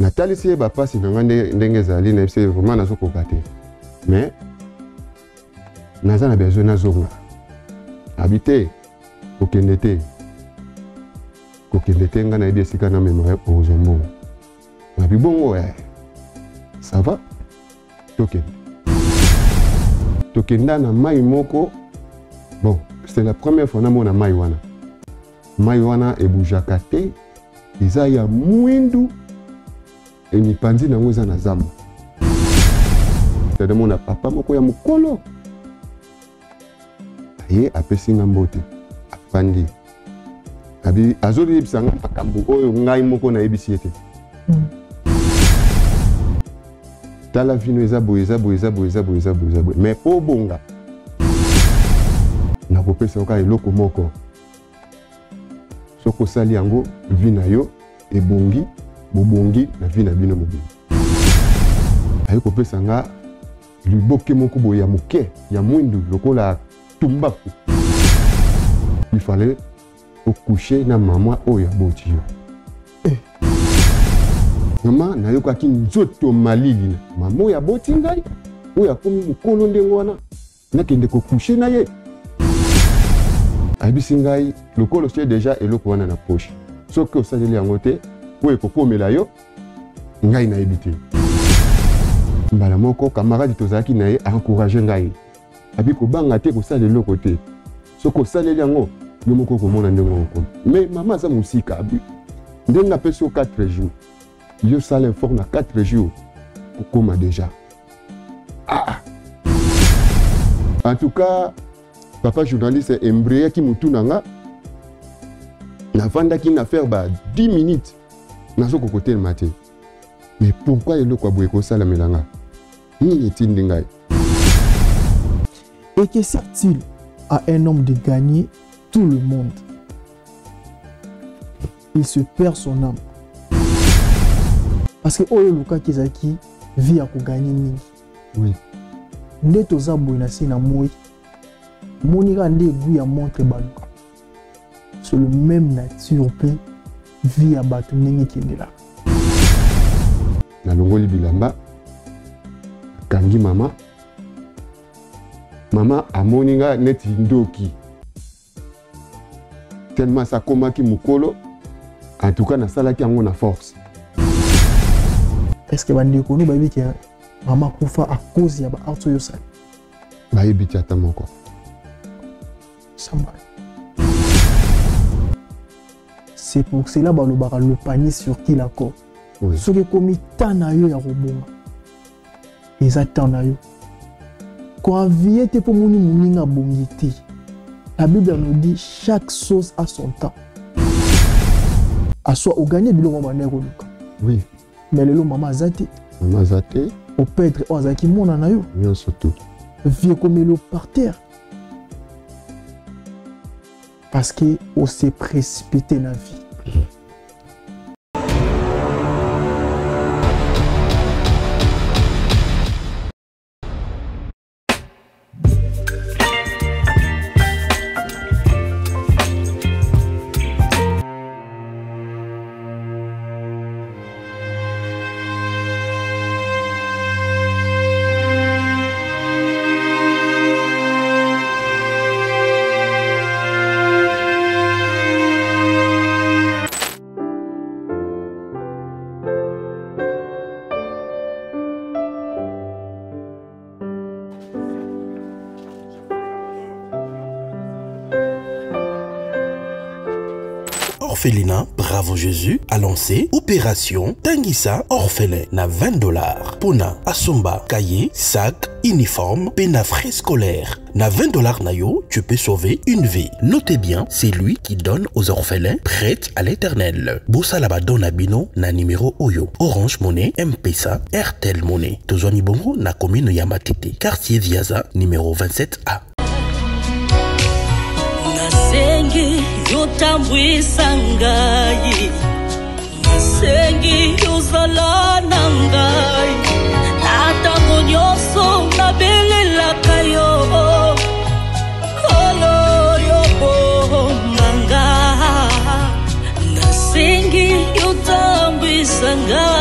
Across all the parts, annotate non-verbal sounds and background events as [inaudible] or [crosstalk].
natalisi ye bapasi na nde- ndenge ezali nayebisi ye vraimen nazokoka te. Mais naza na besoin nazonga. Abi te kokende te. Kokende te ngai nayebi esika namemaka kozwa mbongo nabi bongo eh, ça va? Tokende. Tokenda na mai moko. Bon c'est la première fois namona mai wana. Mai wana ebujaka te. Eza ya mwindu emipanzi nango eza na zamba. Tadamona papa moko ya mokolo. Aye apesi nga mbote. Afandi. Abi azoyebisa nga makambo oyo ngai moko nayebisi ye te tala vino eza boye eza boye eza boye eza boye eza boye eza boye. Mais mpo obonga nakopesa yo kaka eloko moko. Soki osali yango vi na yo ebongi bobongi na vi na bino mobili aye kopesa nga liboke moko boye ya moke ya mwindu lokola tumbaku. Ifale okushe na mama oyo aboti yo mama nayokaki nzoto malili mama oyo aboti ngai oyo akomi mokolo ndenge wana nakende kokushe na ye. Ayebisi ngai lokolo tie deja eloko wana na poshe soki osaleli yango te po ekokomela yo ngai nayebi te. Mbala moko kamaradi tozalaki na ye aencourage ngai. Abi kobanga te kosala eloko te. Soki osaleli yango yo moko okomona ndenge okoma me mama aza mosika abi. Ndenge 4 jours. Yo sala effort na 4 jours okoma déjà. Ah. en tout cas papa journaliste embrayaki motu na nga navandaki na faire ba 10 minutes nazokokotelema te. Mais pourquoi eloko ya boye kosalamela nga nini etindi ngai? Et que sert-il à un homme de gagner tout le monde? Il se perd son âme. Parce que oyo olukaki ezalaki vie ya koganye mingi oui. nde toza boye na se na moi moni kaka nde egu ya montre baluka c'est le même nature mpe vie ya bato ndenge ekendelaka nalongoli bilamba akangi mama. Mama amoni nga neti ndoki. Tellement akomaki mokolo cas nasalaki yango na force. Est ce que bandeko no bayebi ke mama akufa cause ya baarte oyo osali? Bayebi ti ata moko. Samba c'est pour cela balobaka le panier sur qui l'accord oui. soki ekomi temps na yo ya kobonga eza temps na yo. Koavie te mpo moni moninga abongi te la bible nous dit chaque chose a son temps. Aswa oganye biloko banda ekoluka oui. mais lelo mama aza te mama aza te opètre oyo azalaki mwana na yo. Nyonso tu vie ekomeli par terre. Parce que ose précipité na vie Orphelinat Bravo Jésus a lancé Opération Tangisa Orphelin na 20 dollars. Pona Asomba, cahier, sac, uniforme, pena frais scolaire. Na 20 dollars nayo, tu peux sauver une vie. Notez bien, c'est lui qui donne aux orphelins prêts à l'éternel. Bossa laba dona bino na numéro Oyo. Orange Monnaie, M-Pesa, RTL Monnaie. Tozwani bongo na commune Yamatete. Quartier Viaza, numéro 27A. Yotambwisa ngai. Nasengi yozala na ngai. Na ntango nyonso nabelelaka yo. Kolo yobomanga nasengi yotambwisa ngai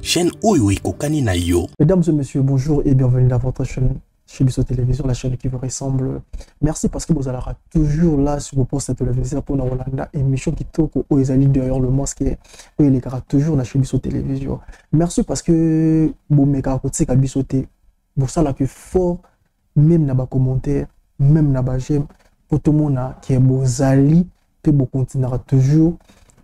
chaîne oyo ekokani na yo Mesdames et messieurs, bonjour et bienvenue dans votre chaîne chez Bisso Télévision, la chaîne qui vous ressemble. Merci parce que vous allez toujours là sur vos postes télévisés pour Rolanda, émission qui tourne au Ezali derrière le masque et il est toujours dans chez Bisso Télévision. Merci parce que vous m'avez côté à Bisso Té, vous savez que fort, même dans les commentaires, même dans les j'aime, pour tout le monde qui est beau Zali, que vous continuerez toujours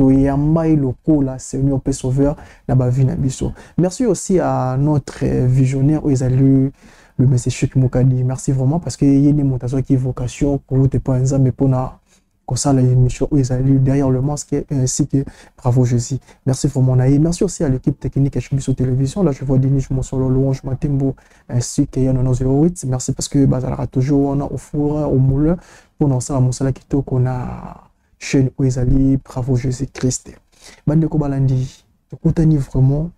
toyamba ye lokola seigneur mpe sauveur na bavi na biso merci aussi à notre visionnaire oyo ezali le monsieur Chek Mokadi. Merci vraiment parce que ye nde moto azwaki vocation kouta epai ya nzambe mpona kosala émission oyo ezali derrière le masque ainsi que bravo jésus. Merci vraiment na merci aussi à l'équipe technique ya biso télévision. Là je vois denis mosolo louange matembo ainsi que ya nono 08 merci parce que bazalaka toujours wana au moulin mpona kosala mosala kitoko na chaîne oyo ezali bravo jésus christ bandeko balandi tokutani vraiment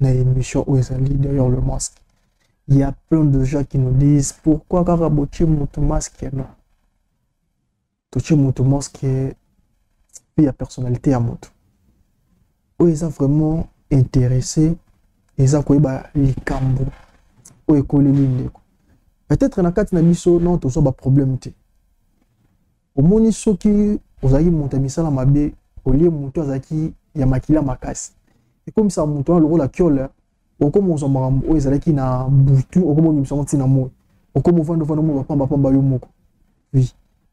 na émission oyo ezali derrière le masque. Il y a plein de gens qui nous disent pourquoi kaka botie moto masque non totie moto masque mpe ya personnalité ya moto oyo eza vraiment intéressé eza koyeba likambo oyo ekoleli ndeko peut-être na kati na biso non tozwa baproblème te omoni soki ozalaki moto ya misala mabe olie moto azalaki ya makila makasi ekomisaka moto wana lokola kiole okoma ozwa makambo oyo ezalaki na butu okoma obimisa yango ntina moi okoma ovanda ovanda bapambapamba yo moko oui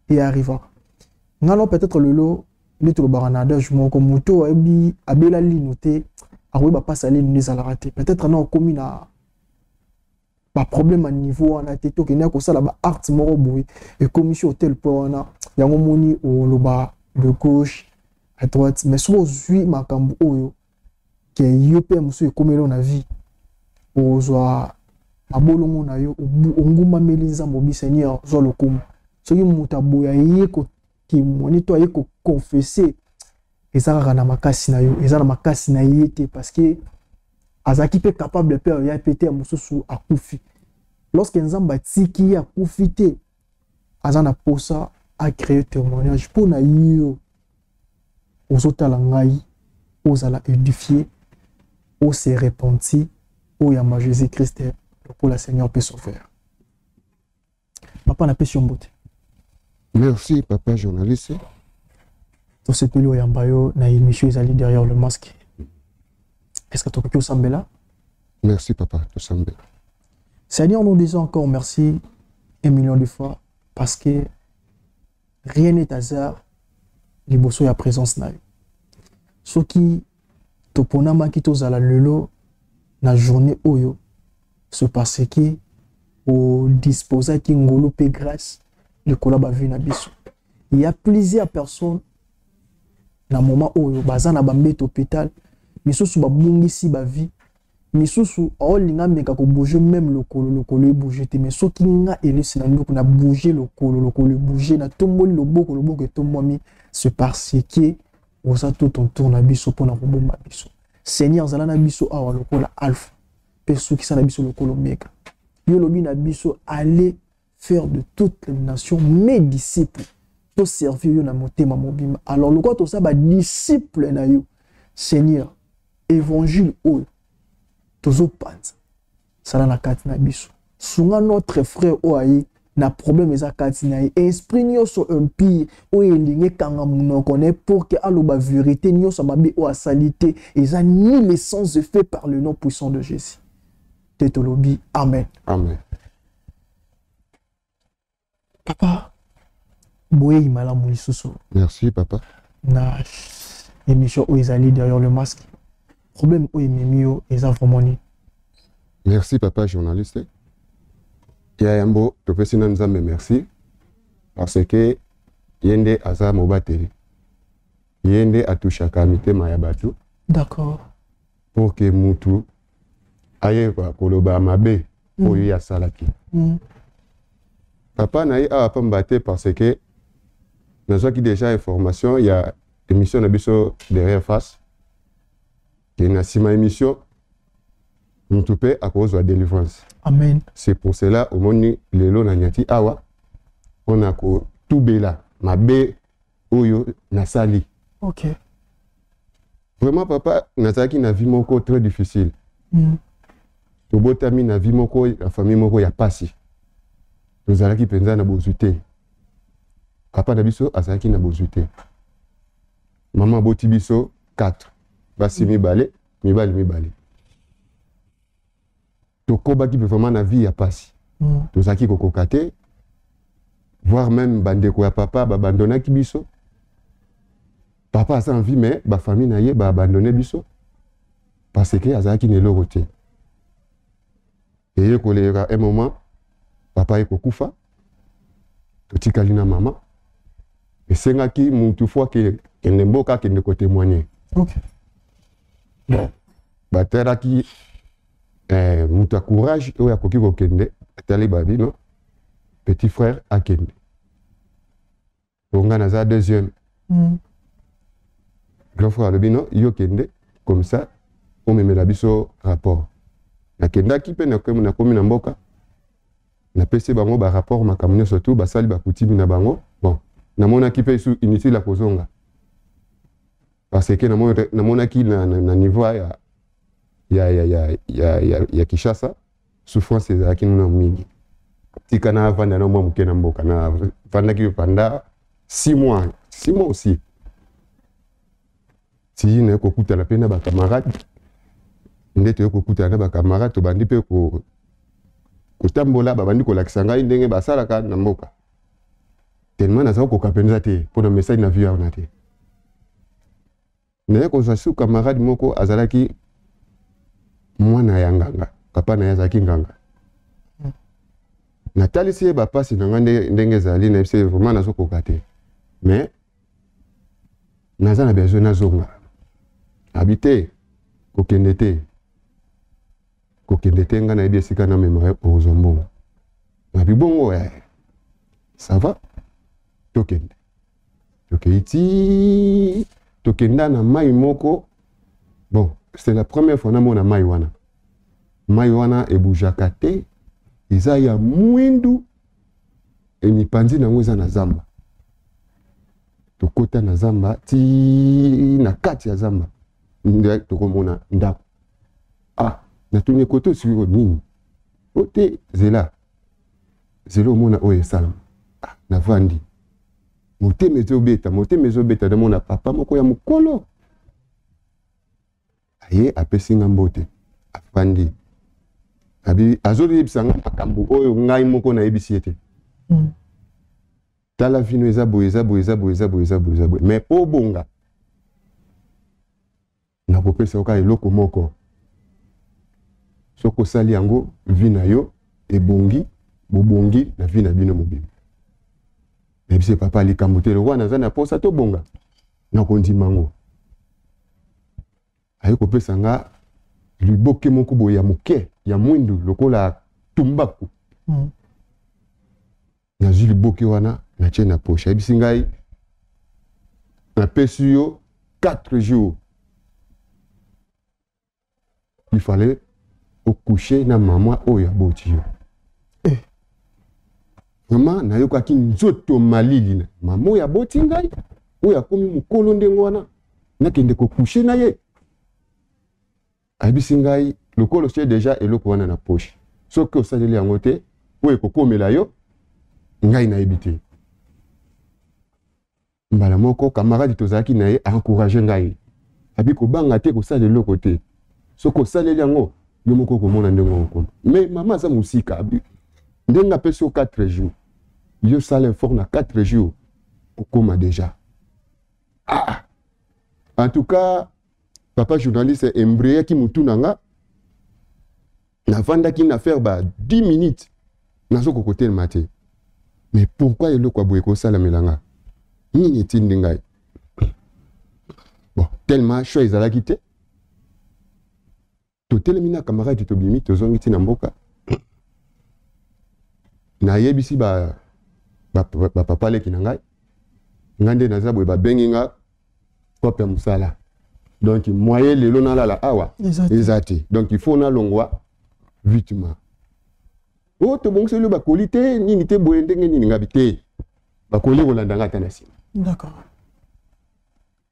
e arrivaka nga no peut-être lelo nde tolobaka na adage moko moto ayebi abela lino te akoyeba mpasi ya lino nde ezalaka te peut-être na okomi na baproblème ya niveau wana te tokende kosala baarte moko boye. Ekomi si hotel mpo wana yango moni oloba de gauche à droite. Mais soki ozwi makambo oyo ke yo mpe mosusu ekomeli na vie ozwa mabolongo na yo ongumbameli nzambe obi seigneur zwa lokumu. Soki moto aboya ye kotémoine to aye koconfesse eza kaka na makasi na yo eza na makasi na ye te parce que azalaki mpe capable mpe ya mpe te ya mosusu akufi lorsque nzambe atiki ye akufi te aza na posa acréer témoignage mpo na yo ozotala ngai ozala édifié ose repenti oyamba jésus christ lokola seigneur mpe sauveur papa napesi yo mbote merci papa journaliste. Tosepeli oyamba yo na émission ezali derrière le masque que tokoki osambela merci papa tosambela seigneur nous disons encore merci un million de fois parce que rien n'est hasard liboso ya présence na yo. Soki toponamaki tozala lelo na journée oyo c'est parce que odisposaki ngolu mpe grâce likolo ya bavi na biso. Y a plusieurs personnes na moment oyo baza na bambeto hôpital misusu babungisi bavi misusu aolinga meka kobouge même lokolo lokolo ebouge te mais soki nga elisi na ndoko na bouge lokolo lokolo ebouge natomboli loboko loboko etombwami c'est parce que oza to tontour na biso mpona kobomba biso. Seigneur zala na biso awa lokola alpha mpe sokisa na biso lokola omega yo lobi na biso ale faire de toutes les nations mes disciples toservir yo na motema mobimba. Alors lokola toza badisciple na yo seigneur évangile oyo tozopanza. Sala na kati na biso. Sunga notre frère oyo aye na problème eza kati na ye. Esprit nyonso impire oyo elingi ekanga monoko na ye pour ke aloba vérité nyonso mabe oyo asali te eza ni l'essence de fait par le nom puissant de jésus. Te tolobi. Amen. Amen. Papa boyeyi malamu lisusu. Merci papa. Na émission oyo ezali derrière le masque problème oyo ememi yo eza vraiment nini merci papa journaliste. Ya yambo topesi na nzambe merci. Parce que ye nde aza mobateli ye nde atushaka mitema ya bato d'accord. Pour ke mutu ayeba koloba mabe oyo ye asalaki mm. papa na ye awa pamba te parce que nazwaki déjà information ya émission na biso derrière face na nsima émission. Mutu mpe akozwa délivrance. Amen. C'est pour cela omoni lelo na nyati awa mpona kotubela mabe oyo nasali ok. Vraiment papa nazalaki na vie moko très difficile. Mm. tobotami na vie moko na famille moko ya pasi tozalaki mpenza na bozwi te papa na biso azalaki na bozwi te mama aboti biso 4 basi mibale mibali mibale. Tokobaki mpe vraiment na vie ya pasi Mm. tozalaki kokoka te voire même bandeko ya papa babandonaki biso. Papa aza en vie mais bafamille na ye baabandone biso parce que azalaki na eloko te. Eye koleka un moment papa ye kokufa totikali na mama esengaki mutu fo akende mboka akende kotémoigne ok batalaki eh, mutu ya courage oyo akoki kokende atali babino petit frère akende. Po nga naza deuxième mm. grand frère alobi no yo kende comme ça omemela biso rapport. Nakendaki mpe nakomi na mboka napesi bango barapport makambo nyonso tu basali bakutimi na bango. Bon namonaki mpe su inutile ya kozonga parce que namo- namonaki na, na, na niveau ya, ya, ya, ya, ya, ya, ya kishasa souffrance ezalaki nano mingi. Tika na vanda na mwa moke na mboka na vandaki panda six mois six mois aussi. Ti naye kokutana mpe na bakamarade. Nde toye kokutana na bakamarade tobandi mpe ko- kotambola babandi kolakisa ngai ndenge basalaka na mboka. Tellement naza kokoka mpenza te mpona message na vie wana te naye kozwa su kamarade moko azalaki mwana ya nganga papa na ye azalaki nganga. Natalisi ye bapasi na nde- ndenge ezali nayebisi ye vraimen nazokoka te. Mais naza na besoin nazonga. Abi te kokende te. Kokende te ngai nayebi esika namema ozwa mbongo. Nabi bongo eh, ça va? Tokende. Tokei ti tokenda na mai moko. Bon c'est la première fois namona mai wana. Mai wana ebujaka te eza ya mwindu emipanzi nango eza na zamba. Tokota na zamba ti na kati ya zamba. Nde tokomona ndako. Ah natuni ekoto sikoyo nini o te zela. Zela omona oyo esalama. Ah, navandi motema ezobeta motema ezobeta namona papa moko ya mokolo. Aye apesi nga mbote afandi. Azoyebisa nga makambo oyo ngai moko nayebisi ye te Mm. tala vino eza boye eza boye eza boye eza boye eza boye eza boye. Mais mpo obonga nakopesa yoka eloko moko. Soki osali yango vi na yo ebongi bobongi na vi na bino mobimba nayebisi papa likambo te lokwa naza na posa tobonga nakondima ngo aye kopesa nga liboke moko boye ya moke ya mwindu lokola tumbaku. Mm. nazwi liboke wana natie na poshe ayebisi ngai napesi yo 4 jours. Il fallait okouche na mama oyo aboti yo Eh. mama nayokaki nzoto malili na. Mama oyo aboti ngai oyo akomi mokolo ndenge wana nakende kokushe na ye. Ayebisi ngai lokolo sie deja eloko wana na poshe soki osaleli yango te oyo ekokomela yo ngai nayebi te. Mbala moko kamaradi tozalaki na ye encourage ngai. Abi kobanga te kosala eloko te. Soki osaleli yango yo moko okomona ndenge okoma me mama aza mosika ndenge apesi yo 4 jours yo sala na 4 jours déjà. Ah! En tout cas papa journaliste embrayaki motu na nga navandaki na faire ba 10 minutes nazokoka kotelema te mais pourquoi eloko ya boye kosalamela nga? Nini etindi ngai? Bon tellement cho ezalaki te. Totelemi na camarade tobimi tozongi ntina mboka nayebisi bapapa ba, ba leki na ngai. Ngai nde naza boye babengi nga kope ya mosala. Donc moye lelo nalala awa. Eza te donc il faut nalongwa vitement. O oh, tobongiseli yo bakoli te nini te boye ndenge nini ngabi te? Bakoli kolanda nga ata na nsima.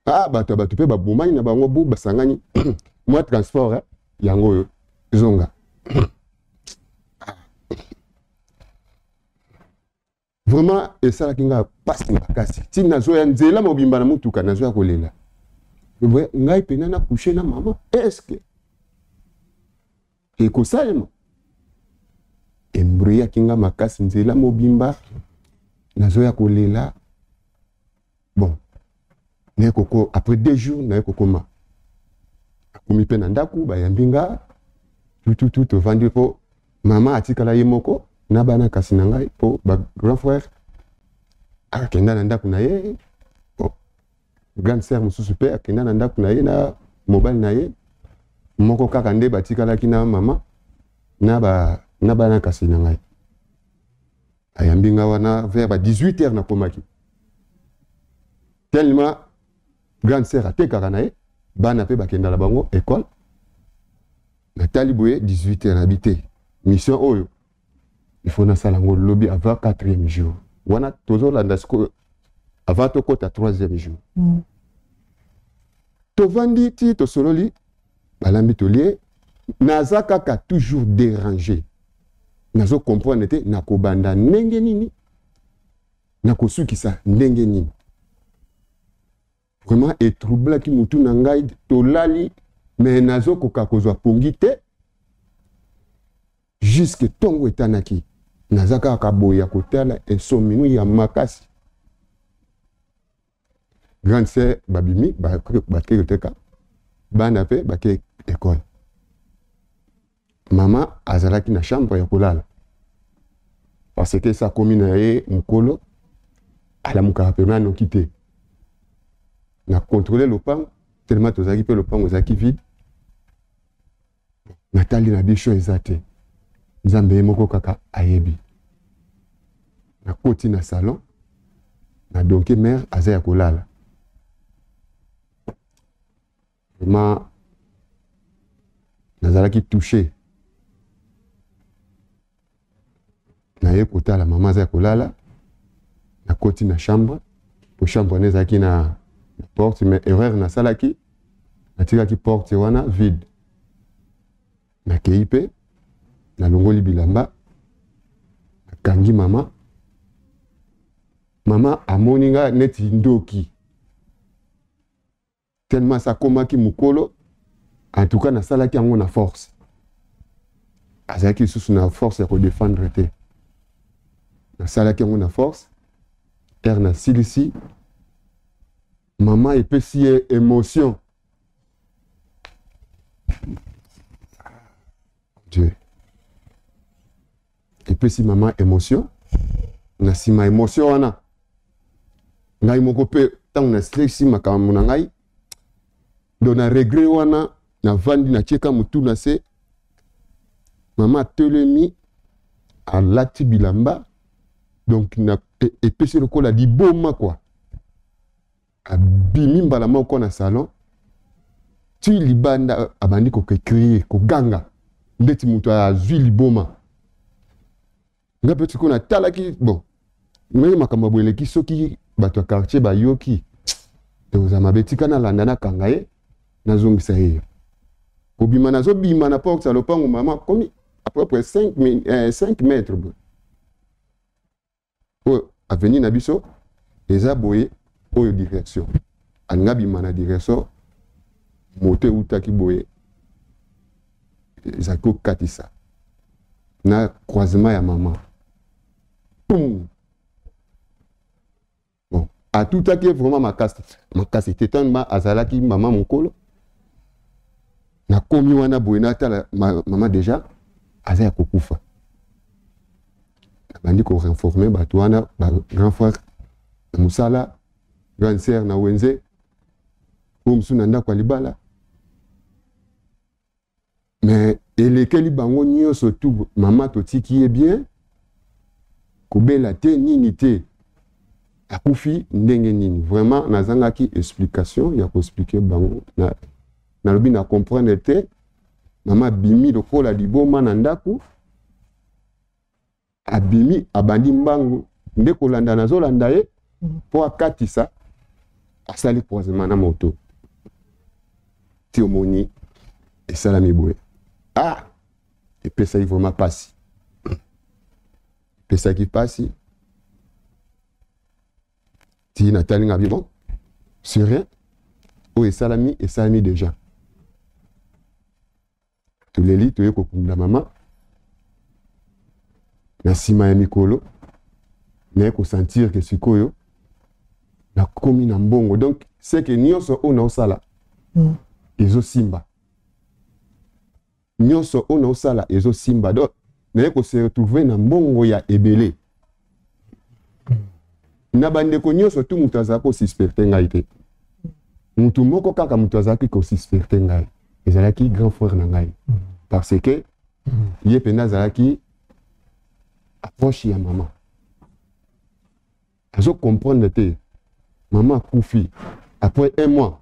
Ah bato ya bato mpe babomani na bango bu basangani. [clears throat] Mwa transport eh? yango oyo [clears throat] vraiment esalaki nga pasi makasi. Ti nazoya nzela mobimba na motuka nazoya kolela. Ngai pena nakushe na mama. Estce ekosalema? Embruyaki nga makasi nzela mobimba nazoya kolela. Bon naye koko après deux jours naye kokoma akomi mpe na ndako bayambi nga. Tututu tovandi mpo mama atikala ye moko na frère akenda na ndako na ye. Grande sœur mosusu mpe akenda na ndako na moko kaka nde batikalaki na mama na, ba, na bana kasi na ngai. Ayambi nga wana vers ba 18 heures nakomaki. Tellement grande sœur atekaka na ye bana mpe bakenda na bango école. Natali boye 18 heures mission oyo il faut nasala yango lobi avant quatrième jour. Wana tozolanda sikoyo avant tokɔta troisième jour. Mm. tovandi ti tosololi balambi tolie naza kaka toujours dérangé nazocomprendre te nakobanda ndenge nini? Nakosukisa ndenge nini? Vraiment etroublaki motu na ngai tolali me nazokoka kozwa pongi te juske ntongo etanaki naza kaka boya kotala esominu ya makasi. Grande sœur babimi bakei koteka bana mpe bakei ekole mama azalaki na chambre ya kolala. Parce que esa komi na ye mokolo alamukaka pema anoki te. Na contrôle lopango tellement tozalaki mpe lopango ezalaki vide. Natali na biso eza te nzambe ye moko kaka ayebi. Nakoti na salon nadonki mare aza ya kolala. Vraiment nazalaki touché. Naye kotala mama aza ya kolala nakoti na chambre. Po chambre wana ezalaki na, na porte mais erreur nasalaki. Natikaki porte wana vide. Nakei mpe nalongoli bilamba nakangi mama. Mama amoni nga neti ndoki. Tellement sakomaki mokolo en tout cas nasalaki yango na force. Azalaki lisusu na force ya kodefendre te. Nasalaki yango na force ere nasilisi mama epesi ye émotion. Dieu epesi mama émotion. Na nsima émotion wana. Ngai moko mpe ntango nasilisi makambo na ngai do na regret wana navandi natieka motu na se. Mama atelemi alati bilamba donc na epesi lokola liboma kua abimi mbala moko na salon. Ti libanda abandi kokecrie koganga ndeti moto azwi liboma nga mpe sikoyo natalaki bon. Ndenge makambo ya boye eleki soki bato ya quartier bayoki toza mabe tika nalanda nakanga ye nazongisa ye kobima nazobima na porte ya lopango mama komi près 5, mi- eh, 5 mètres boye oyo aveni na eza boye oyo direction. Alingi abima na direction moto eutaki boye. Ezalaki kokatisa na croisement bon atutaki ye vraiment makasi makasi te tandima azalaki mama mokolo nakomi wana boye natala ma, mama deja aza ya kokufa nabandi korinforme bato wana ba grand frère na mosala grande sœur na wenze oyo mosusu na ndako ya libala me elekeli bango nyonso tu mama totiki ye bien kobela te nini te. Akufi ndenge nini. Vraiment nazangaki explication ya koexplike bango. Na, nalobi na comprendre te mama abimi lokola liboma na ndako abimi abandi mbangu. Nde kolanda nazolanda ye mpo akatisa asali croisement na moto. Ti omoni esalami boye. Ah! Epesaki vraiment mpasi epesaki mpasi ti natali nga bi bon. C'est rien. Oyo esalami esalami déjà? Toleli toye kokunda mama na nsima ya mikolo. Naye kosentir ke sikoyo nakomi na mbongo donc seke nyonso oyo naosala Mm. ezosimba nyonso oyo naosala ezosimba donc naye kose retrouve na mbongo ya ebele. Na bandeko nyonso tu moto azalaki kosuspecte ngai te. Motu moko kaka moto azalaki kosuspecte ngai. Ezalaki grand frère na ngai. Parce que ye mpenza azalaki approche ya mama. Azocomprendre te mama akufi. Après un mois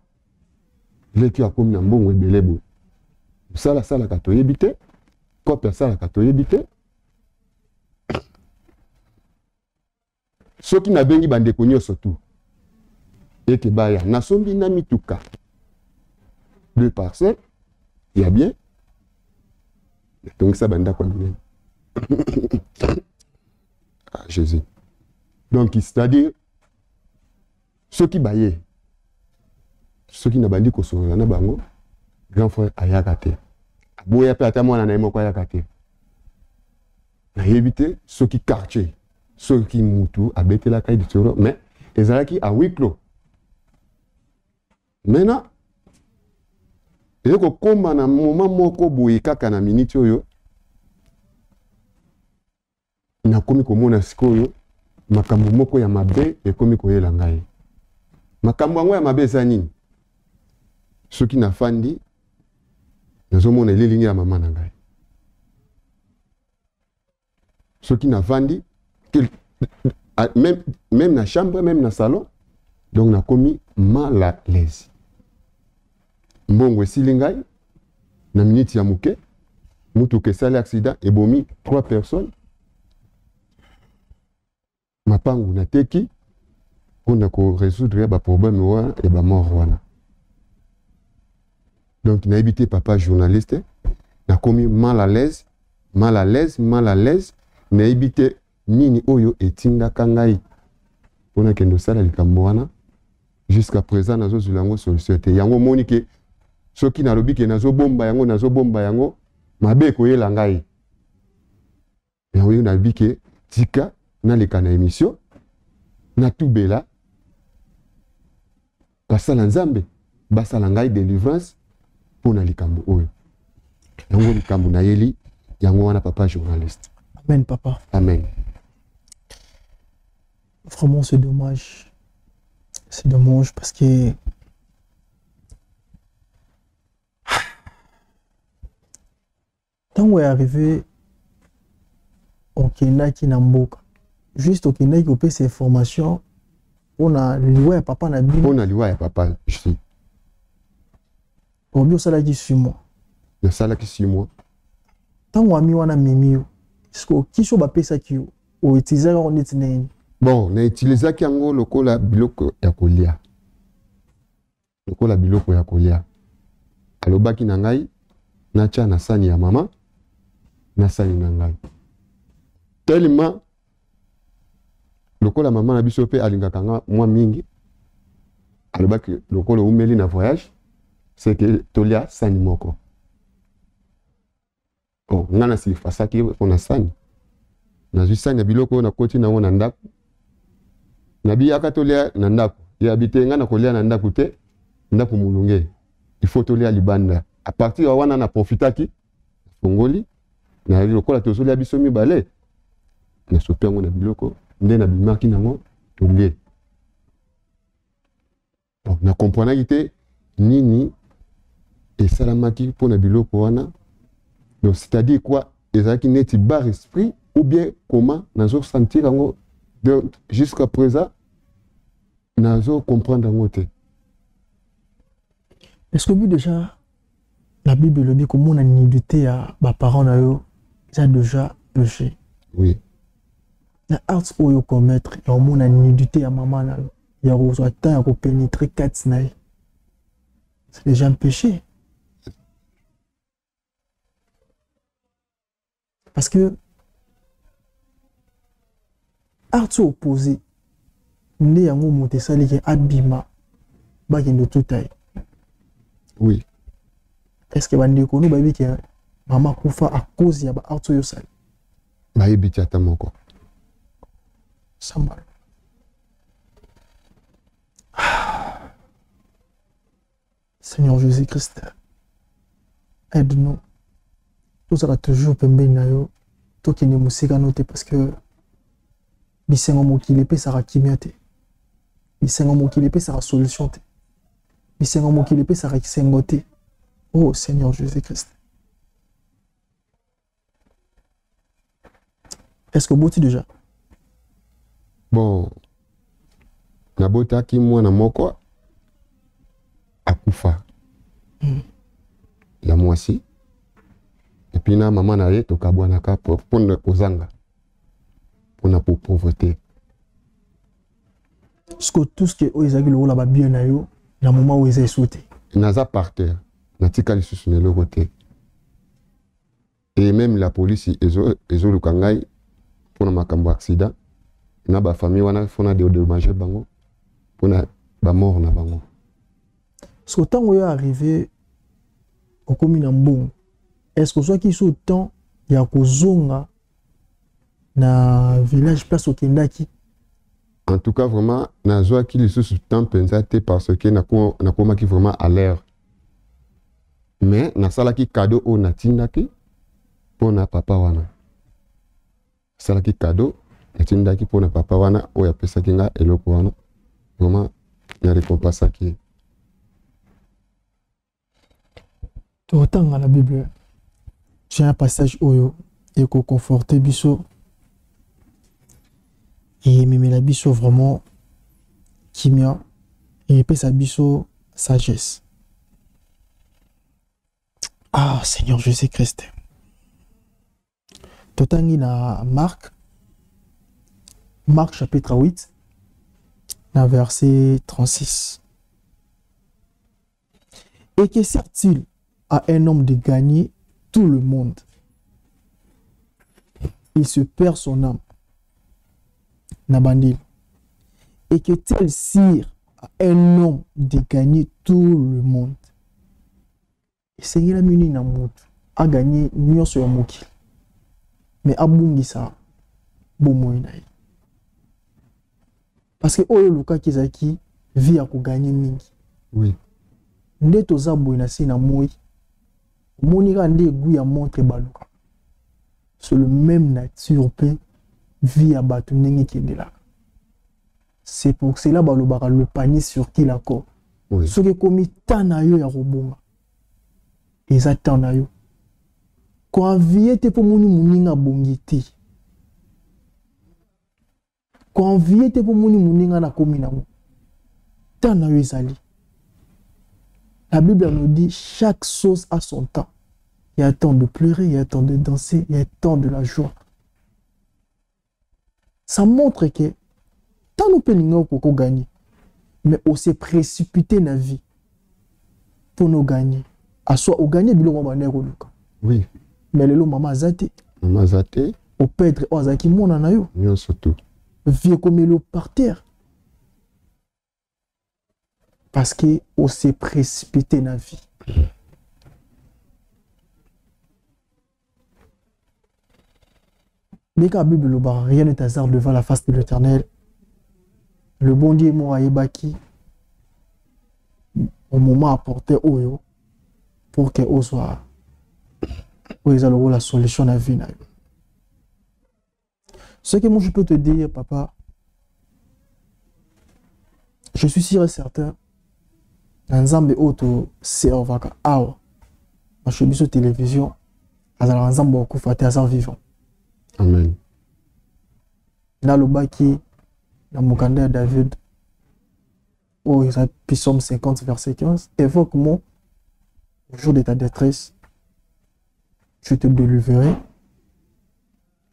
leki akomi na mbongo ebele boye. Mosala asalaka toyebi te kope asalaka toyebi te soki nabengi bandeko nyonso tu ete baya nasombi na mituka deux parcelles ya bien natongisa bandako ya minene ah, jésus donc c'est-à-dire soki baye soki nabandi kosolola na bango grand frère ayaka te aboya mpe ata mwana na ye moko ayaka te. Nayebi te soki quartier soki mutu abetelaka ye litoro mais ezalaki a clos. Maintenant eye kokóma na moma moko boye kaka na miniti oyo nakomi komona sikoyo makambo moko ya mabe ekomi koyela ngai makambo yango ya mabe eza nini? Soki nafandi nazomona elilingi ya mama na ngai? Soki navandi même, même na chambre même na salon donc nakomi mal à l'aise mbongo esili ngai na miniti ya moke mutuka esali accident ebomi trois personnes. Mapangu nateki mpona koresoudre baproblème wana ya bamort wana donc nayebi te papa journaliste nakomi mal à l'aise mal à l'aise mal à l'aise. Nayebi te nini oyo etindaka ngai mpona kende osala likambo wana jusqu'à présent nazozwela yango solution te yango omoni ke soki nalobi ke nazobomba yango nazobomba yango mabe ekoyela ngai. Yango nalobi ke tika naleka na émission natubela basala nzambe basala ngai délivrance likambo oyo yango likambo nayeli yango wana papa journaliste Amen, papa. amen Vraiment, c'est dommage. C'est dommage parce que. Ntango est arrivé okendaki na mboka juste okendaki kopesa information mpona liwa ya papa na bino mpo na liwa ya papa je- obi osalaki six mois. Nasalaki six mois. Ntango ami wana memi yo soki okisi oyo bapesaki yo? Outilisaka yango neti nini bon nautilisaki yango lokola biloko ya kolia. Lokola biloko ya kolia. Alobaki na ngai natya na sani ya mama na sani na ngai. Tellement lokola mama na biso mpe alingaka nga mwa mingi alobaki lokola umeli na voyage tolia sani moko. Oh, nga nasilifasaki mpona sani nazwi sani ya biloko oyo nakoti nango na ndako nabiyaka tolia na ndako yabi te nga nakolia na ndako te ndako molunge ifo tolia libanda. A partir ya wana naprofitaki fongoli na lokola tozolia biso mibale nasopi yango na biloko nde nabimaki nango tolie bon, nakomprenaki te nini esalamaki mpona biloko wana. Donc c'est-à-dire quoi? Ezalaki neti bar esprit ou bien comment nazosentir yango donc jusqu'à présent nazocomprendre yango te. Est-ce que bi déjà la bible elobi komona nudité ya baparent na yo eza déjà péché? Oui. Na acte oyo okommettre ya komona nudité ya mama na yo ya kozwa temps ya kopénétre kati na ye c'est déjà un péché parce que acte oyo opposé nde yango moto esaliki abima bakende otuta ye oui. Est ce que bandeko no bayebi ke mama akufa à cause ya baacte oyo osali bayebi ti ata moko sambala seigneur jésus christ aide nous tozala toujours pembeni na yo tokende mosika no te parce que bisengo mokili epesaka kimia te. Bisengo mokili epesaka solution te. Bisengo mokili epesaka kisengo te. Oh seigneur jésus christ est ce que oboti déjà? Bon nabotaki mwana moko akufa. Mm. ya mwasi epuis na mama na ye tokabwanaka po- mpona kozanga. Mpona po pauvreté. Parceque tout ce que oyo ezalaki lokola na yo na oyo eza te naza par terre natika lisusu na eloko te e meme la polisi ezo- ezoluka ngai mpona makambo ya accident. Na bafamille wana mpona dédommage bango mpona bamort na bango. Parceque ntango oyo arrivé okomi na mbongo est ce que ozwaki so temps ya kozonga na village place okendaki? En tout cas vraiment nazwaki lisusu temps mpenza te parce que nako- nakomaki vraiment à l'air. Mais nasalaki cadeau oyo natindaki mpona papa wana. Nasalaki cadeau natindaki mpona papa wana oyo apesaki nga eloko wana. Vraiment na récompensaki. Ye tokotanga na bible j'ai un passage oyo ekoconforte biso ememela biso vraiment kimia epesa biso sagesse. Ah seigneur jésus christ totangi na marc marc chapitre 8 na verset 36 et que sert-il à un homme de gagner tout le monde. Il se perd son âme. Nabandil. Et que tel sire à un homme de gagner tout le monde. esengeli nini na motu aganye nyonso ya mokili me abungisa bomoi na ye parce que oyo olukaki ezalaki vi ya koganye mingi oui nde toza boye na se na moi omoni kaka nde egu ya montre baluka sur le même nature mpe vie ya bato ndenge ekendelaka c'est pour cela balobaka le panier sur qui l'accord oui. Soki ekomi temps na yo ya kobonga eza temps na yo koanvie te mpo moni moninga abongi te koanvie te mpo moni moninga nakomi nango temps na yo ezali la bible nous dit chaque chose a son temps. Il y a un temps de pleurer il y a un temps de danser il y a un temps de la joie. Ça montre que tano mpe lingi okoki oganye mais ose précipité na vie mpona oganye aswa oganye biloko banda koluka oui. Mais lelo mama aza te mama aza te opètre oyo azalaki mwana na yo nyonso tu vie ekomeli yo par terre parce que ose précipité na vie. Ndenge la bible elobaka rien n'est hasard devant la face de l'éternel. Le bon dieu moko ayebaki au moment apporté oyo pour que ozwa oyo eza lokola solution na vie na yo ce que moi je peux te dire papa je suis sûr et certain na nzambe oyo toservaka awa bashe biso télévision azalaka nzambe wakufa te aza vivant. Amen. Nalobaki na mokanda ya david oyo eza psaume 50 verset 15 évoque moi au jour de ta détresse je te délivrerai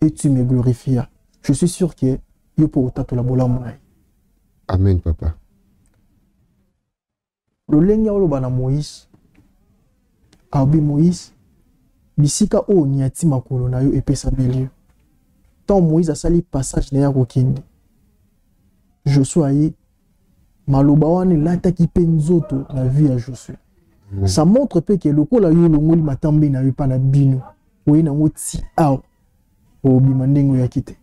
et tu me glorifieras je suis sûr que yo mpo otatola bolamu na ye amen papa lolenge oloba na moïse. Alobi moïse bisika oyo niati makolo na yo epesameli yo ntango moïse asali passage na ye akokende josue aye maloba wana elataki mpe nzoto na vie ya josue ça montre mpe ke lokola yo olongoli matambe na yo mpa na bino oye nango ti awa obima ndenge oyaki te.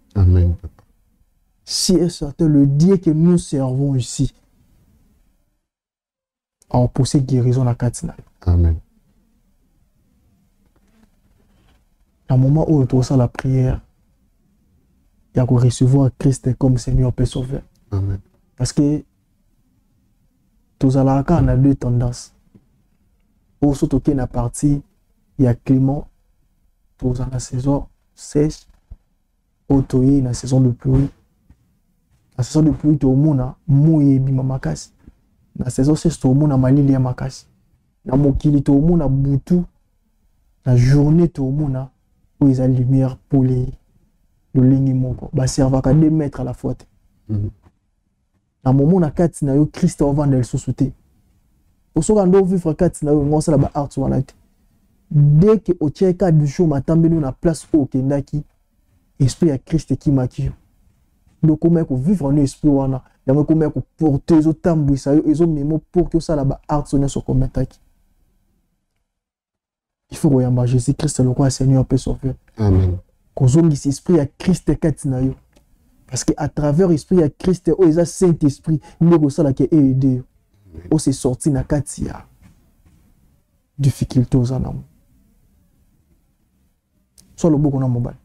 Si est certain le dieu que nous servons ici aopose guérison na kati na yo amen. Na moment oyo tokosala prière ya korecevoir christ comme seigneur mpe sauveur. Amen. Parce que tozalaka kaka na deux tendances. Oyo so tokei na partie ya climat toza na saison sèche oyo toyei na saison de pluie. Na saison de pluie tomona moi ebima makasi na saison sèche tomona malili ya makasi. Na mokili tomona butu na journée tomona oyo eza lumière pole lolenge moko. Baservaka deux mètres à la fois. Te Mhm. na momo na kati na yo krist ovanda lisusu te. Osoka nde ovivre kati na yo nga osala baart wana te dès ke otiaki ka du jour matambeli yo na place oyo okendaki esprit ya krist ekimaki yo nde okomaki kovivre na esprit wana yango ekomaki koporte ezotambwisa yo ezomema osala so nyonso okometaki koyamba jésus krist lokola seigneur mpe sauveur. Kozongisa esprit ya krist kati na yo. Parce que à travers esprit ya krist oyo eza saint esprit nde kosalaka eyede yo. Ose sorti na kati ya difficulté oza nango so loboko na mobali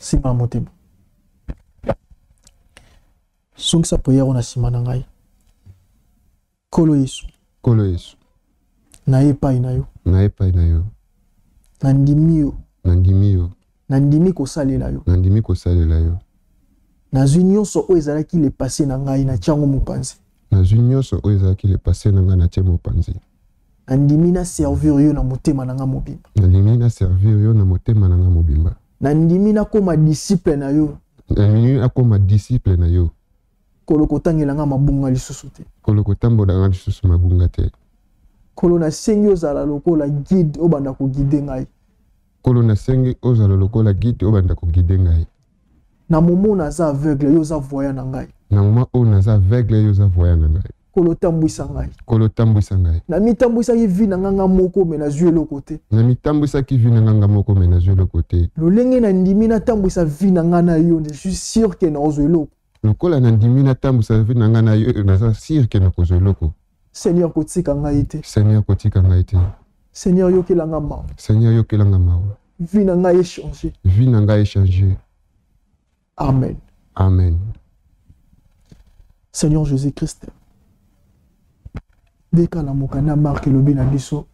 nsima na motema songisa priere oyo na nsima na ngai. Nkolo yesu. Nkolo yesu. Na ye epai na yo. Na epai na yo. Nandimi yo. Nandimi yo. Nandimi kosalela yo. Nandimi kosalela yo. Nazwi nyonso oyo ezalaki lepase na ngai natyango mopanzi. Nazwi nyonso oyo ezalaki lepase na ngai natie mopanzi. Nandimi naservir yo na motema na ngai mobimba. Nandimi naservir yo na motema na ngai mobimba. Nandimi nakóma disciple na yo. Nandimi nakóma disiple na yo kolo kotangela ngai mabunga lisusu te. Kolo kotambola ngai lisusu mabunga te. Kolo nasengi ozala lokola guide obanda kogide ngai. Kolo nasengi ozala lokola gide oyo banda kogide ngai. Na momo naza aveugle yo oza voya na ngai. Na moma oyo naza aveugle yo oza voya na ngai. Kolo tambwisa ngai. Kolo tambwisa ngai. Na mitambwisaki vi na ngai nga moko me nazwi eloko te. Na mitambwisaki vi na nganga moko me nazwi eloko te. Lolenge nandimi natambwisa vi na ngai na yo je suis sûr ke naozwa eloko lokola na ngai na yo naza na eloko. Seigneur kotika ngai te seigneur kotika ngai te seigneur yokela ngai mawa seigneur yokelanga mawa vi na ngai echange vi na ngai amen. Amen. Seigneur jésus christ beka na mokanda mark elobi na biso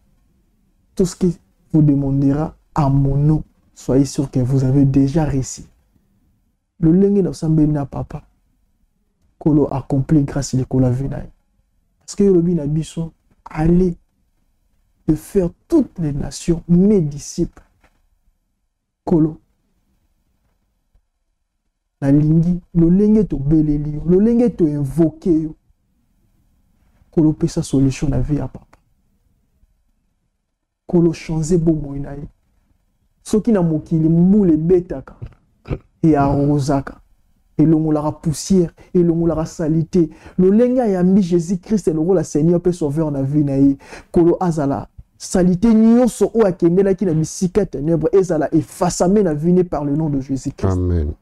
tout ce qui vous demandera à mon nom soyez sûr que vous avez déjà réussi lolenge nasambeli na papa kolo accompli grâce likolo avi na ye parce que de faire toutes les nations mes disciples. Kolo. Nalingi toinvoke yo. Kolopesa solution na vie ya papa. Kolochange bomoi na ye soki na mokili mbula ebetaka elongolaka poussière elongolaka salite lolenge ayambi jésus christ lokola seigneur mpe sauveur na vie na ye kolo azala. Salite nyonso oyo akendelaki na bisika ya ténèbre ezala effacame na vie ne par le nom de jésus christ Amen.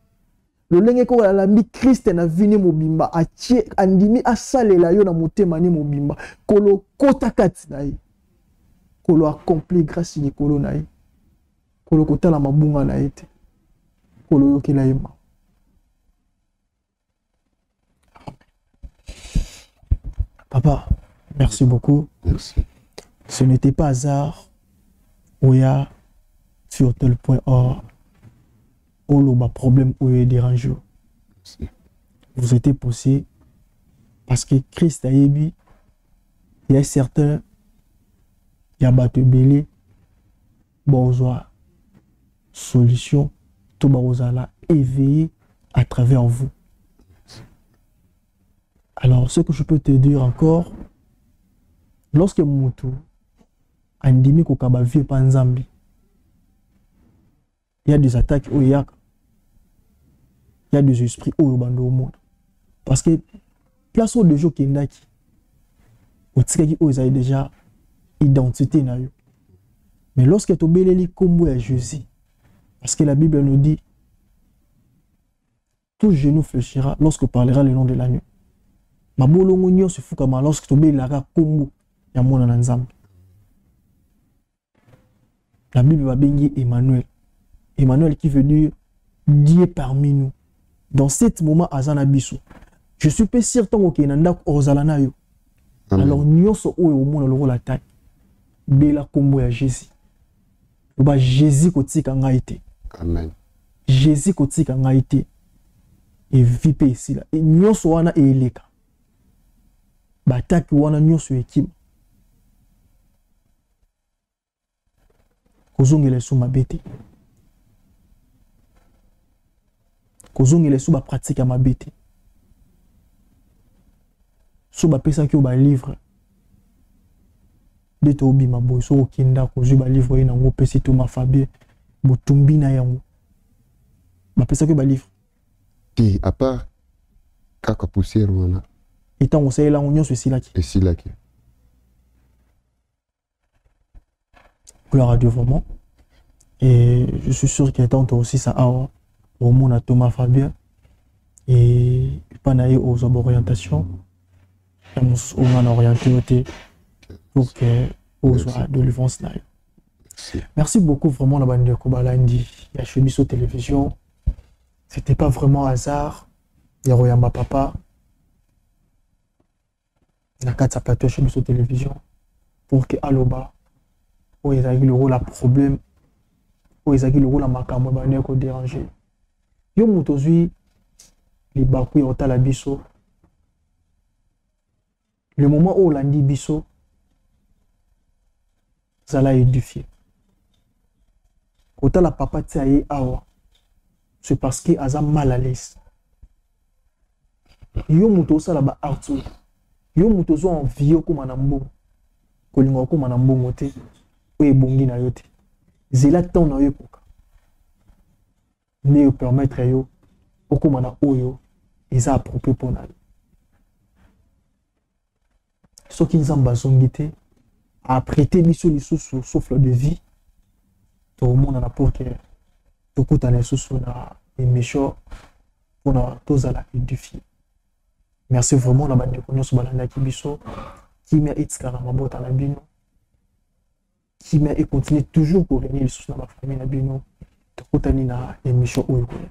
lolenge koko alambi kriste na vi ne mobimba atie andimi asalela yo na motema ne mobimba. Kolokota kati na ye kolo accompli grâce likolo na ye kolo kotala mabunga na ye te. Kolo yokela ye mawa papa merci beaucoup. Merci. ce n'était pas hasard. Oya sur tel point or oloba problème oyo edérange yo Merci. vous étiez poussé parce que christ ayebi il y a certain ya bato ebele bozwa solution. To bakozala éveillé à travers vous alors ce que je peux te dire encore lorsque moto andimi kokaba vie epa nzambe il y a des attaques oyo eyaka il y a des esprits oyo bando omona parce que place oyo deja okendaki otikaki oyo ezali déjà identité na mais lorsque tobeleli nkombo ya jésus parce que la bible nous dit tout genou fléchira lorsque parlera le nom de l'agneau mabolongo nyonso efukama lorsque tobelelaka nkombo ya mwana na nzambe. La bible babengi emmanuel. Emmanuel qui veut dire dieu parmi nous. Dans cet moment aza na biso. Je suis pe sûr ntango okende na ndako ozala na yo. Alors nyonso oyo omona lokola ataki bela nkombo ya jésus. Loba jésus kotika ngai te. Amen. jésus kotika ngai te. Evi mpe esila. Nyonso wana eleka bataki wana nyonso ekima kozongela esu mabe te kozongela esu bapratike ya mabe te so bapesaki yo balivre nde toobima boye soki okenda kozwi balivre ye nango opesi toma fabien botumbi na yango bapesaki yo balivre Ti, à part kaka poussière wana etango osalela yango nyonso esilaki esilaki gloire à Dieu vraiment. Et je suis sûr qu'il est aussi ça awa omona thomas fabien. Et epa na ye ozwa baorientation ya mosusu oyo nga na orienté yo te pour que ozwa délivrance na yo Merci. merci beaucoup vraiment na bandeko balandi ya chez biso télévision. C'était pas vraiment hasard. Ya koyamba papa na kati ya plateau chez biso télévision pour que aloba oyo ezalaki lokola problème oyo ezalaki lokola makambo ebandeki koderange yo moto ozwi libaku ya kotala biso. Le moment oyo olandi biso zala édifie kotala papa ti aye awa c'est parce que aza mal à l'aise. Yo moto osala ba artur yo moto ozwa envie okóma na mbongo. Kolinga okóma na mbongo te oyo na yo te. Zela ntango na yo ekoka. Nde epermettre yo okóma na oyo eza aproprie mpo na yo soki nzambe azongi te aprete biso lisusu souffle de vie ke tokutana lisusu na mpona tozala merci vraiment na bandeko nyonso balandaki biso kimia etikala na mabota na bino. Kimia ekontinue toujours korenie lisusu na bafamille na bino. Tokutani na émission oyo koya